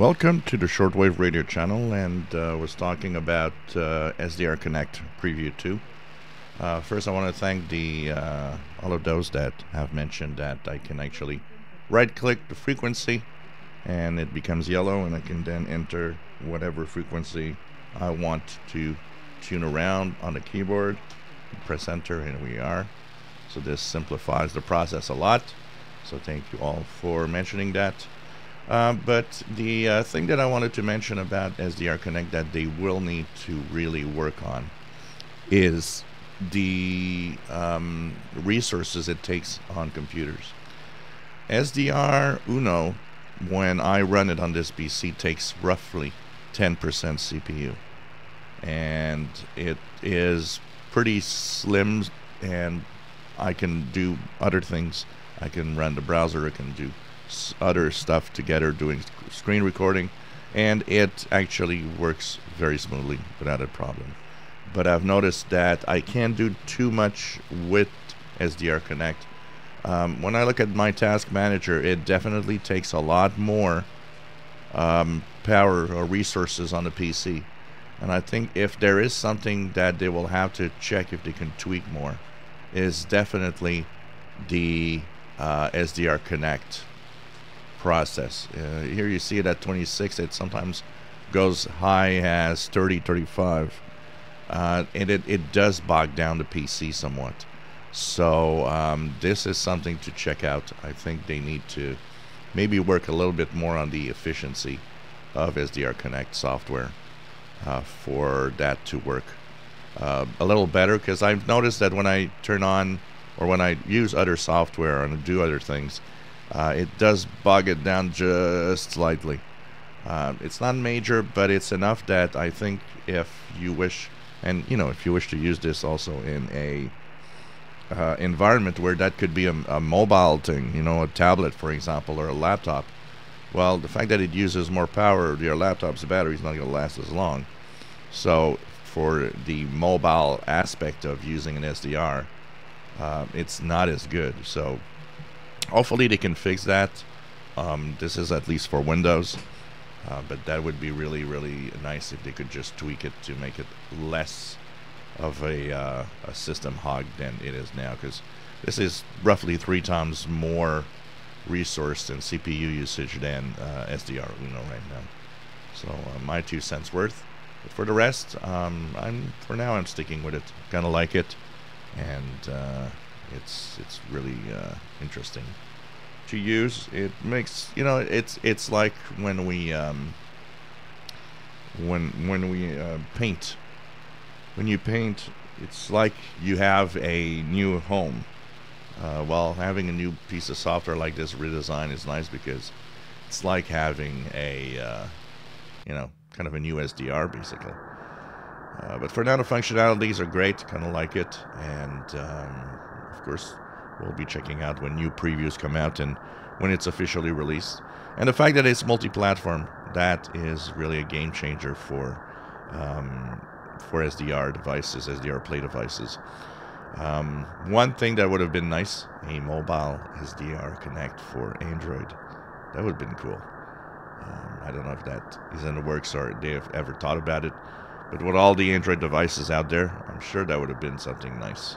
Welcome to the Shortwave Radio channel, and uh, was talking about uh, SDR Connect Preview 2. Uh, first, I want to thank the uh, all of those that have mentioned that I can actually right-click the frequency, and it becomes yellow, and I can then enter whatever frequency I want to tune around on the keyboard. Press enter, and we are. So this simplifies the process a lot. So thank you all for mentioning that. Uh, but the uh, thing that I wanted to mention about SDR Connect that they will need to really work on is the um, resources it takes on computers. SDR Uno, when I run it on this PC, takes roughly 10% CPU. And it is pretty slim, and I can do other things. I can run the browser, I can do other stuff together doing screen recording and it actually works very smoothly without a problem. But I've noticed that I can't do too much with SDR Connect. Um, when I look at my task manager it definitely takes a lot more um, power or resources on the PC and I think if there is something that they will have to check if they can tweak more is definitely the uh, SDR Connect process. Uh, here you see it at 26. It sometimes goes high as 30, 35. Uh, and it, it does bog down the PC somewhat. So um, this is something to check out. I think they need to maybe work a little bit more on the efficiency of SDR Connect software uh, for that to work uh, a little better because I've noticed that when I turn on or when I use other software and do other things, uh, it does bog it down just slightly. Uh, it's not major, but it's enough that I think if you wish, and you know, if you wish to use this also in a uh, environment where that could be a, a, mobile thing, you know, a tablet, for example, or a laptop. Well, the fact that it uses more power, your laptop's battery is not going to last as long. So, for the mobile aspect of using an SDR, uh, it's not as good. So, hopefully they can fix that. Um, this is at least for Windows, uh, but that would be really, really nice if they could just tweak it to make it less of a, uh, a system hog than it is now, because this is roughly three times more resource and CPU usage than uh, SDR Uno right now. So uh, my two cents worth. But for the rest, um, I'm for now I'm sticking with it. Kind of like it, and uh, it's it's really uh, interesting to use. It makes you know it's it's like when we um, when when we uh, paint. When you paint, it's like you have a new home. Uh, while having a new piece of software like this redesign is nice because it's like having a uh, you know kind of a new SDR basically. Uh, but for now, the functionalities are great, kind of like it, and um, of course, we'll be checking out when new previews come out and when it's officially released. And the fact that it's multi-platform, that is really a game changer for um, for SDR devices, SDR Play devices. Um, one thing that would have been nice, a mobile SDR Connect for Android. That would have been cool. Um, I don't know if that is in the works or they have ever thought about it. But with all the Android devices out there, I'm sure that would have been something nice.